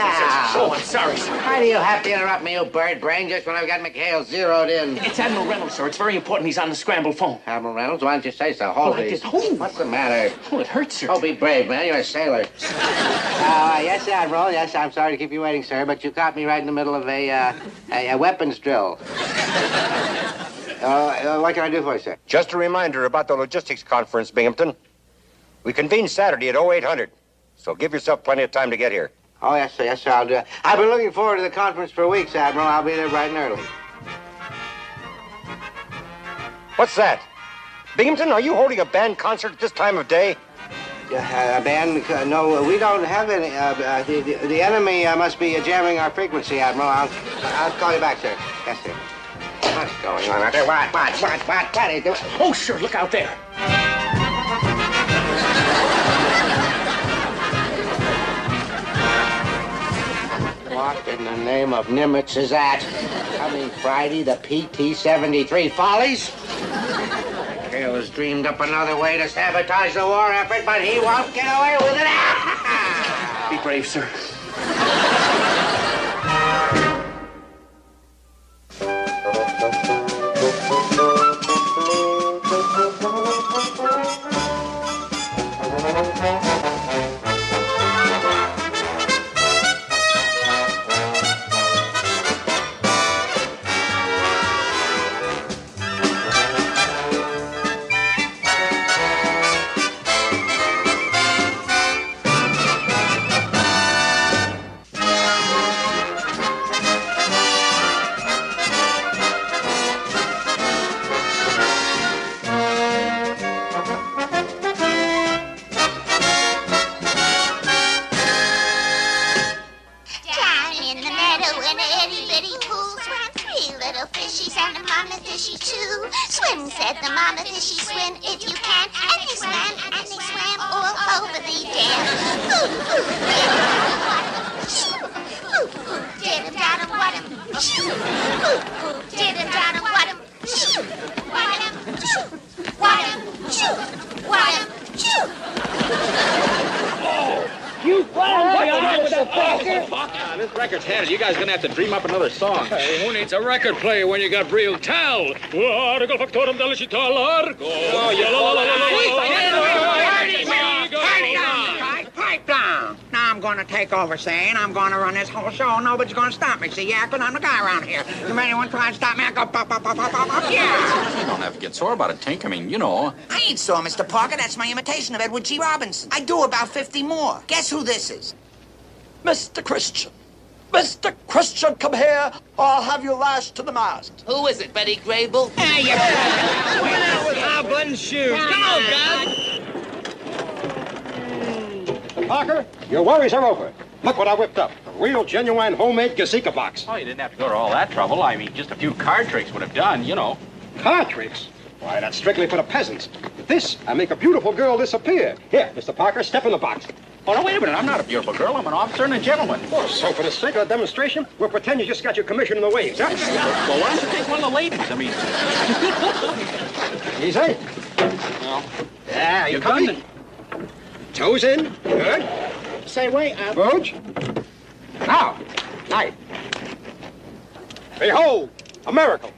Oh, I'm sorry, sir. Why do you have to interrupt me, you bird brain, just when I've got McHale zeroed in? It's Admiral Reynolds, sir. It's very important. He's on the scramble phone. Admiral Reynolds, why don't you say so? Hold Oh, I these. just- oh. What's the matter? Oh, it hurts, sir. Oh, be brave, man. You're a sailor. uh, yes, Admiral. Yes, I'm sorry to keep you waiting, sir, but you caught me right in the middle of a, uh, a, a weapons drill. Uh, uh, what can I do for you, sir? Just a reminder about the logistics conference, Binghamton. We convene Saturday at 0800, so give yourself plenty of time to get here. Oh, yes, sir. Yes, sir. I'll do it. I've been looking forward to the conference for weeks, Admiral. I'll be there bright and early. What's that? Binghamton, are you holding a band concert at this time of day? Uh, Ben, uh, no, we don't have any. Uh, uh, the, the, the enemy uh, must be uh, jamming our frequency, Admiral. I'll, I'll call you back, sir. Yes, sir. What's going on out there? What, what, what, what, what is it? Oh, sure. Look out there. In the name of Nimitz is that? Coming Friday, the PT-73 Follies? Hale has dreamed up another way to sabotage the war effort, but he won't get away with it. Be brave, sir. The mama fishy, swim if you can. And they swam and they swam all over the dam. Did him down and what him. What him. What him. Shoo. What him. Shoo. This record's headed. You guys gonna have to dream up another song. Hey, who needs a record player when you got real largo. Oh, you down. Now I'm gonna take over saying I'm gonna run this whole show. Nobody's gonna stop me. See, yeah, 'cause I'm the guy around here. If anyone tries to stop me, I go pop, pop, pop, pop, pop, pop, yeah. You don't have to get sore about it, Tink. I mean, you know. I ain't sore, Mr. Parker. That's my imitation of Edward G. Robinson. I do about 50 more. Guess who this is? Mr. Christian. Mr. Christian, come here, or I'll have you lashed to the mast. Who is it, Betty Grable? Hey, you with our button shoes. Come on, guys. Parker, your worries are over. Look what I whipped up. A real, genuine, homemade Gazika box. Oh, you didn't have to go to all that trouble. I mean, just a few card tricks would have done, you know. Card tricks? Why, that's strictly for the peasants. With this, I make a beautiful girl disappear. Here, Mr. Parker, step in the box. Oh, no, wait a minute. I'm not a beautiful girl. I'm an officer and a gentleman. Oh, so for the sake of the demonstration, we'll pretend you just got your commission in the waves, huh? Well, why don't you take one of the ladies? I mean, Easy. well, Yeah, you you come in. Toes in. Good. Same way. Uh, Booge. Now, night. Behold, a miracle.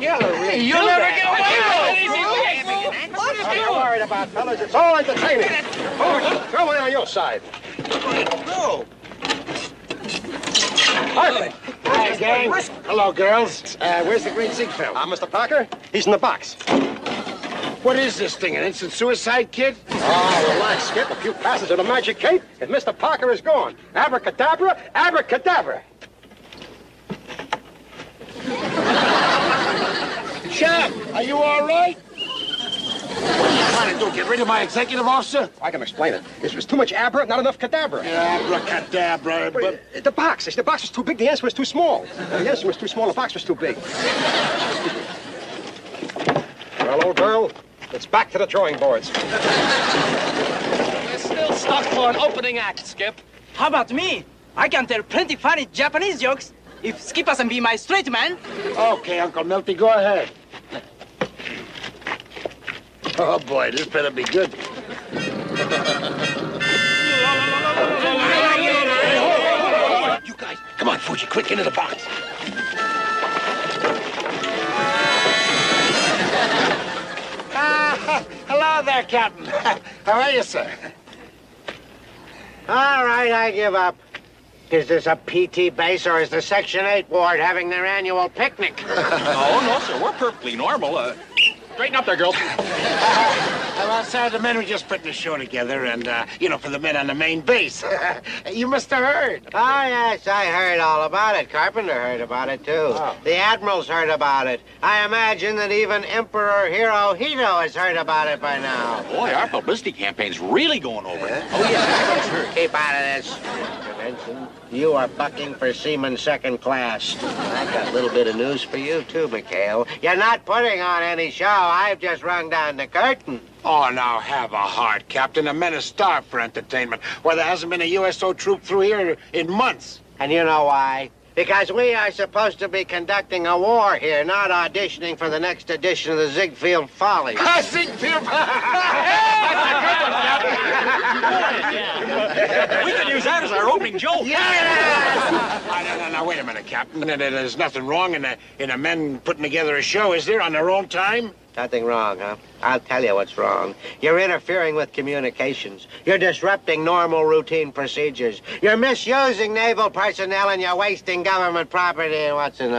You'll never get away with What are you worried about, fellas? It's all entertaining. Booge, throw in on your side. Go. Perfect. Hi, gang. Hello, girls. Uh, where's the great Ziegfeld? Uh, Mr. Parker, he's in the box. What is this thing, an instant suicide kit? Oh, relax, Skip. A few passes of the magic cape, and Mr. Parker is gone. Abracadabra, abracadabra. Chuck, are you all right? What are you trying to do, get rid of my executive officer? I can explain it. This was too much abra, not enough cadabra. Abracadabra, but... Uh, The box. The box was too big. The answer was too small. Uh, The answer was too small. The box was too big. well, old girl, it's back to the drawing boards. We're still stuck for an opening act, Skip. How about me? I can tell plenty funny Japanese jokes if Skip doesn't be my straight man. Okay, Uncle Milty, go ahead. Oh, boy, this better be good. You guys, come on, Fuji, quick, into the box. There, Captain. How are you, sir? All right, I give up. Is this a PT base or is the Section 8 ward having their annual picnic? oh, no, sir. We're perfectly normal. Uh, straighten up there, girls. well, sir, the men were just putting the show together, and, uh, you know, for the men on the main base. you must have heard. Oh, yes, I heard all about it. Carpenter heard about it, too. The Admiral's heard about it. I imagine that even Emperor Hirohito has heard about it by now. Boy, our publicity campaign's really going over. Oh, yes, Keep out of this. Benson, you are bucking for seaman second class. I've got a little bit of news for you, too, McHale. You're not putting on any show. I've just rung down the curtain. Oh, now have a heart, Captain. The men are starved for entertainment. Why, there hasn't been a USO troop through here in months. And you know why? Because we are supposed to be conducting a war here, not auditioning for the next edition of the Ziegfeld Follies. Ziegfeld! Follies! we could use that as our opening joke. Yeah! Ah, no, no, no, wait a minute, Captain. There's nothing wrong in the, in the men putting together a show, is there, on their own time? Nothing wrong, huh? I'll tell you what's wrong. You're interfering with communications. You're disrupting normal routine procedures. You're misusing naval personnel and you're wasting government property and what's in the